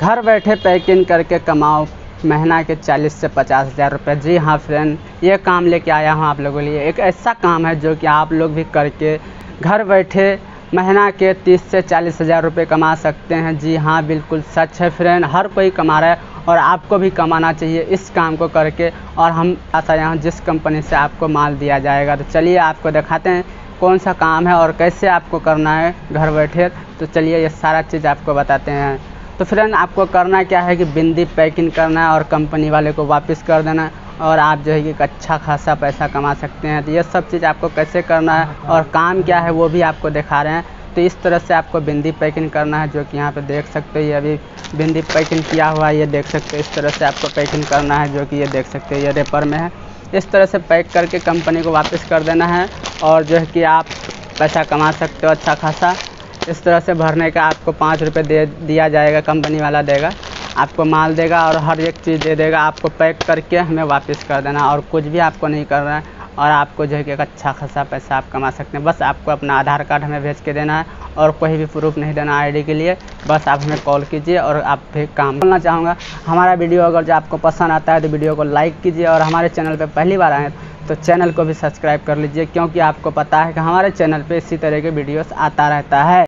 घर बैठे पैकिंग करके कमाओ, महीना के 40 से पचास हज़ार रुपये। जी हाँ फ्रेंड ये काम लेके आया हूँ आप लोगों के लिए। एक ऐसा काम है जो कि आप लोग भी करके घर बैठे महीना के 30 से चालीस हज़ार रुपये कमा सकते हैं। जी हाँ बिल्कुल सच है फ्रेंड हर कोई कमा रहा है और आपको भी कमाना चाहिए इस काम को करके और हम ऐसा यहाँ जिस कंपनी से आपको माल दिया जाएगा। तो चलिए आपको दिखाते हैं कौन सा काम है और कैसे आपको करना है घर बैठे। तो चलिए ये सारा चीज़ आपको बताते हैं। तो फ्रेंड आपको करना क्या है कि बिंदी पैकिंग करना है और कंपनी वाले को वापस कर देना है और आप जो है कि अच्छा खासा पैसा कमा सकते हैं। तो ये सब चीज़ आपको कैसे करना है और काम क्या है वो भी आपको दिखा रहे हैं। तो इस तरह से आपको बिंदी पैकिंग करना है जो कि यहाँ पे देख सकते हो। ये अभी बिंदी पैकिंग किया हुआ है, ये देख सकते हो। इस तरह से आपको पैकिंग करना है जो कि ये देख सकते हो। ये रेपर में है। इस तरह से पैक करके कंपनी को वापस कर देना है और जो है कि आप पैसा कमा सकते हो अच्छा खासा। इस तरह से भरने का आपको पाँच रुपये दे, दिया जाएगा कंपनी वाला देगा। आपको माल देगा और हर एक चीज़ दे देगा। आपको पैक करके हमें वापस कर देना और कुछ भी आपको नहीं करना है और आपको जो है कि एक अच्छा खासा पैसा आप कमा सकते हैं। बस आपको अपना आधार कार्ड हमें भेज के देना है और कोई भी प्रूफ नहीं देना आईडी के लिए। बस आप हमें कॉल कीजिए और आप भी काम बोलना चाहूँगा। हमारा वीडियो अगर जो आपको पसंद आता है तो वीडियो को लाइक कीजिए और हमारे चैनल पर पहली बार आए तो चैनल को भी सब्सक्राइब कर लीजिए क्योंकि आपको पता है कि हमारे चैनल पर इसी तरह के वीडियोस आता रहता है।